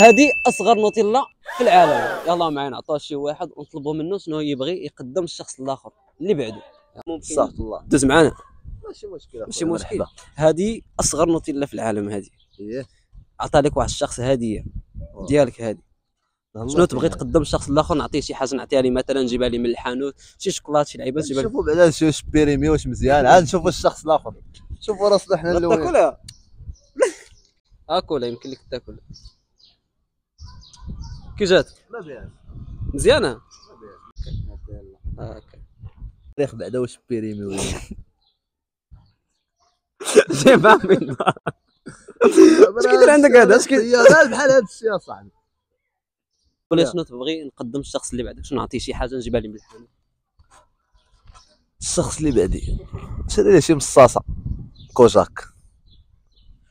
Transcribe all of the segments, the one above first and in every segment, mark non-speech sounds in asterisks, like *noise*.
هذه أصغر نوتيلا في العالم. يلا معنا عطوها شي واحد ونطلبوا منه شنو يبغي يقدم الشخص الآخر اللي بعده ممكن. صافي يلا دوز معنا ماشي مشكل ماشي مشكل هذه أصغر نوتيلا في العالم هذه إيه. عطى لك واحد الشخص هديه ديالك هذه شنو تبغي تقدم الشخص الآخر؟ نعطيه شي حاجة نعطيها ليه مثلا نجيبها ليه من الحانوت شي شوكولات شي لعيبة نجيبها نشوفوا بعدا شي واش périmé واش مزيان. عاد نشوفوا الشخص الآخر. شوفوا راسنا حنا لا الأولين. تاكلها. آكلها يمكن لك تاكلها. كي جات ما بيان مزيانة. ما بيان هاكا تاريخ بعدا واش périmé ولا. من دار. اش كيدير عندك هذا؟ اش كيدير؟ بحال هذا الشيء اصاحبي ولا. شنو تبغي نقدم الشخص اللي بعدك؟ شنو نعطيه شي حاجة نجيبها ليه من الحانوت الشخص اللي بعدي. شري لي شي مصاصة. كوجاك.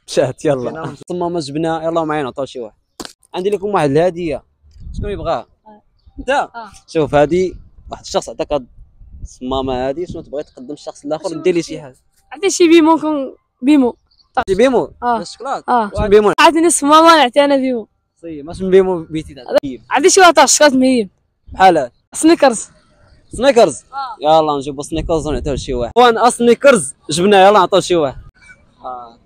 مشات يلا. ثم جبنا يلا معايا نعطوه شي واحد. عندي لكم واحد الهدية. شكون يبغاها انت. شوف هذه واحد الشخص عطاك الصمامة هذه شنو تبغي تقدم الشخص الآخر؟ دير لي شي؟ حاجة. عطي شي بيمو كون بيمو. شي بيمو؟ آه. الشوكولات آه. شنو بيمو عطيني الصمامة نعطي أنا بيمو. صي ماش من بيمو بيتي طيب. عطي شي واحد شكلاط مهيب بحال؟ سنيكرز. سنيكرز؟ آه. يلا نجيبو سنيكرز ونعطيو لشي واحد. وان سنيكرز. جبنا يلا نعطيو لشي واحد. آه.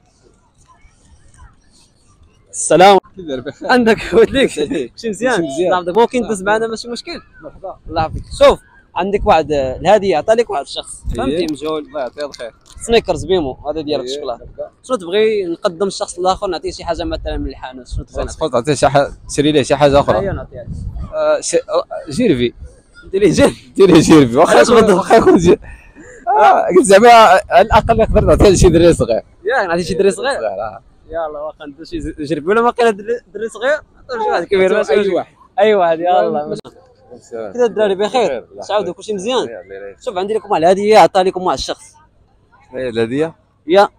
السلام. *laughs* عندك وديك شي مزيان يعطيك ممكن تدز معنا ماشي مشكل. مرحبا. الله يعافيك شوف عندك واحد الهديه عطا لك واحد الشخص. فهمتي مجهول؟ الله يعطيه الخير. سنيكرز بيمو. هذا ديالك الشوكولا شنو تبغي نقدم الشخص الآخر؟ نعطيه شي حاجة مثلا من الحانوت شنو تبغي نعطيه؟ تعطيه شي حاجة. شري ليه شي حاجة أخرى. نعطيها آه، آه، جيرفي. ديري جير ديري جيرفي. واخا؟ واخا يكون آه، قلت زعما على الأقل نقدر نعطيه لشي دري صغير. ياك نعطيه شي دري صغير. يلا واخا ندير شي جربي ولا باقي دري صغير؟ شي واحد كبير أي. واحد. أي واحد يلا. كذا الدراري بخير. سعودوا كلشي مزيان. شوف عندي لكم واحد الهديه عطا لكم واحد الشخص. هي الهديه يا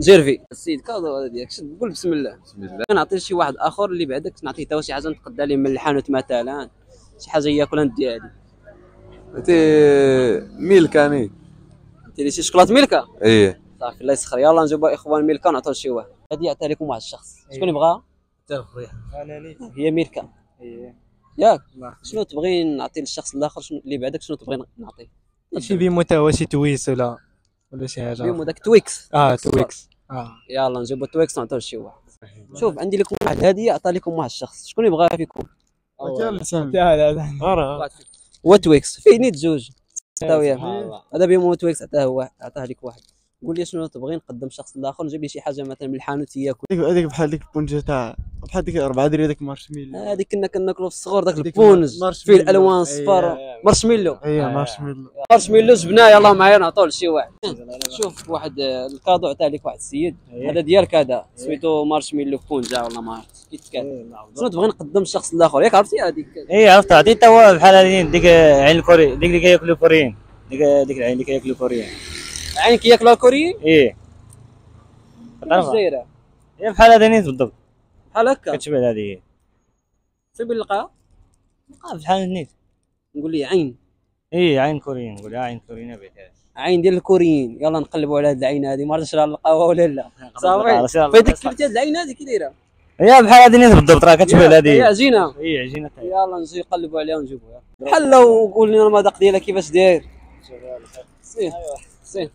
جيرفي. السيد كادو هذا ديالك شد قول بسم الله. بسم الله. نعطي شي واحد آخر اللي بعدك نعطيه تا شي حاجة نتقدى ليه من الحانوت مثلا. شي حاجة ياكلها نديها ليه عطيه ميلكاني ديري لي شي شوكولات ميلكا؟ إيه. صافي الله يسخر. يلا نجيبوا إخوان ميلكا نعطيو لشي واحد. هذه عطا لكم واحد الشخص. شكون يبغاها؟ هي ميلكا ياك. شنو تبغي نعطي للشخص الآخر؟ شنو اللي بعدك شنو تبغي نعطيه شي بيمو تا هو شي تويكس ولا ولا شي حاجة. بيمو داك تويكس. آه تويكس. آه. يلا نجيبوا تويكس نعطيو لشي واحد. شوف عندي لكم واحد. الهديه عطا لكم واحد الشخص. شكون يبغاها فيكم. هو تويكس. فيه نيت جوج. عطاه وياه. هذا بيمو تويكس عطاه واحد عطاه لك واحد. قول لي شنو تبغي نقدم الشخص الآخر نجيب لي شي حاجة مثلا من الحانوت ياكل هذيك هذيك بحال ديك البونجه تاع بحال ديك اربعه دري هذاك مارشميلو. هذيك كنا كناكلو في الصغور داك البونج. فيه الالوان صفر مارشميلو. اي marshmallow. marshmallow جبناه يلا معايا نعطوه لشي واحد. شوف واحد آه، ال cadeau عطاه لك واحد السيد. هذا ديالك هذا. سميتو مارشميلو بونجا ولا ما عرفت. كيف كان؟ شنو تبغي نقدم الشخص الآخر؟ ياك عرفتي هذيك؟ أي عرفت. عطيت هو بحال هذه ديك عين الكوري ديك اللي كياكلوا كوريين. ديك ديك العين اللي كياكلوا كوريين. عين كياكلها الكوريين إيه. تعرفها؟ دايره هي بحال هذا نيت بالضبط. بحال هكا؟ كتشبه هذه. فين نلقاها آه، بحال نيت. نقول لي عين. اي عين كوريين. نقول لها عين كوريين بيتها عين ديال الكوريين. يلا نقلبوا على هذه العين هذه. ما عرفتش راه نلقاوها ولا لا. *laughs* صافي. فايتك كتبتي هذه العين هذه كي دايرة؟ هي بحال هذه نيت بالضبط. راه كتشبه هي هذه. عجينة. اي عجينة تاعي. يلا نجي نقلبوا عليها ونجيبوها. بحال لو قول لنا المذاق ديالها كيفاش داير. سير سير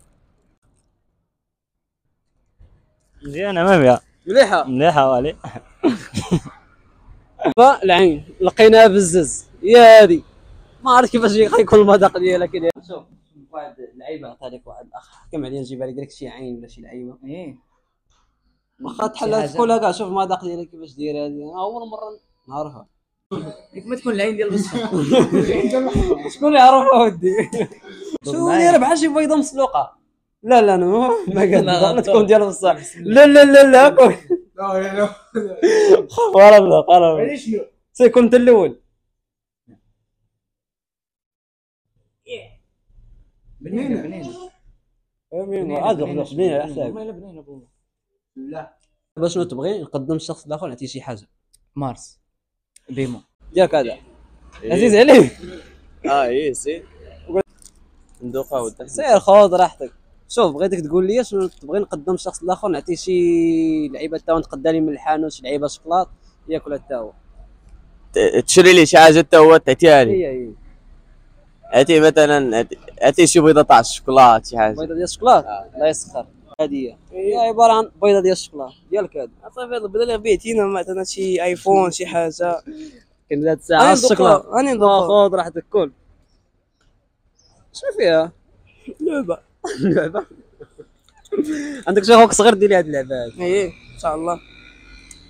مزيانة ما فيها مليحة. مليحة والي. *laughs* العين لقيناها بالزز يا هادي ما عرفت كيفاش غيكون المذاق ديالها كي داير شوف واحد اللعيبه عطا لك واحد الأخ. حكم عليا نجيبها لك شي عين ولا شي لعيبة. إيه. واخا تحل تقولها كاع شوف المذاق ديالها كيفاش داير هادي أول مرة نعرفها. *laughs* ياك ما تكون العين ديال بصح *laughs* شكون يعرفها ودي؟ شو دايره بحال شي بيضة مسلوقة. لا لا أنا ما *laughs* لا تكون ديال بصح لا لا لا لا ورا الله قرب شنو سيكون انت الأول. بنينة. بنينة عاد خلاص بنين على حسابك والله لا بنينة بوما لا. باش شنو تبغي نقدم الشخص الآخر نعطيه شي حاجة. مارس. بيمو. ياك هذا. عزيز عليك آه إيه سي. ندوقها ودك سير خذ راحتك. شوف بغيتك تقول لي شنو تبغي نقدم الشخص الآخر نعطيه شي لعيبة تا نتقدى لي من الحانوت شي لعيبة شوكولات ياكل حتى هو تشري لي شي حاجة حتى هو تعطيها لي. هي هي. عطي مثلا عطي شي بيضة تاع الشوكولات شي حاجة. بيضة ديال الشوكولات لا يسخر. هذه هي. عبارة عن بيضة ديال الشوكولات ديالك هذه صافي البيضه اللي بعتينا مثلا شي آيفون شي حاجة. كاين هاد الساعة الشوكولات راني ندوق خذ راح تاكل شنو فيها؟ لعبة. لعبة. عندك شي خوك صغير دير لي هاد اللعبة. هادي إيه إن شاء الله.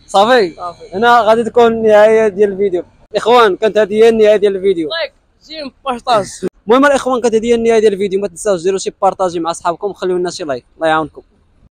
صافي. صافي. هنا غادي تكون النهايه ديال الفيديو. إخوان كانت هذه هي النهاية ديال الفيديو. like j'aime partage. المهم الإخوان كانت هذه هي النهاية ديال الفيديو. ما تنساوش ديروا شي partager مع أصحابكم وخليو لنا شي like الله يعاونكم.